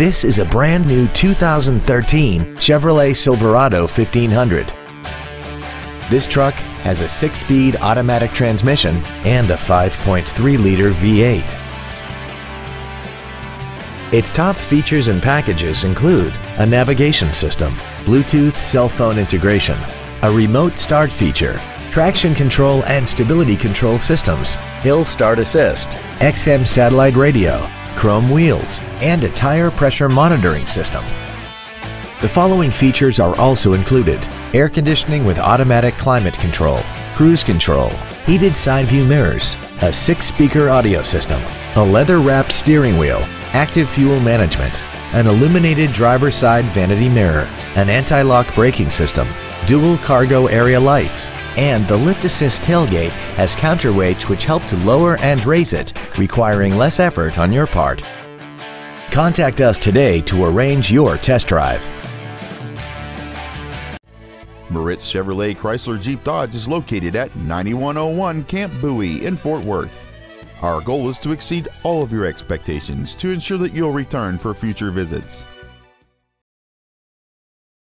This is a brand new 2013 Chevrolet Silverado 1500. This truck has a six-speed automatic transmission and a 5.3-liter V8. Its top features and packages include a navigation system, Bluetooth cell phone integration, a remote start feature, traction control and stability control systems, hill start assist, XM satellite radio, chrome wheels, and a tire pressure monitoring system. The following features are also included. Air conditioning with automatic climate control, cruise control, heated side view mirrors, a six-speaker audio system, a leather-wrapped steering wheel, active fuel management, an illuminated driver side vanity mirror, an anti-lock braking system, dual cargo area lights, and the lift assist tailgate has counterweights which help to lower and raise it, requiring less effort on your part. Contact us today to arrange your test drive. Moritz Chevrolet Chrysler Jeep Dodge is located at 9101 Camp Bowie in Fort Worth. Our goal is to exceed all of your expectations to ensure that you'll return for future visits.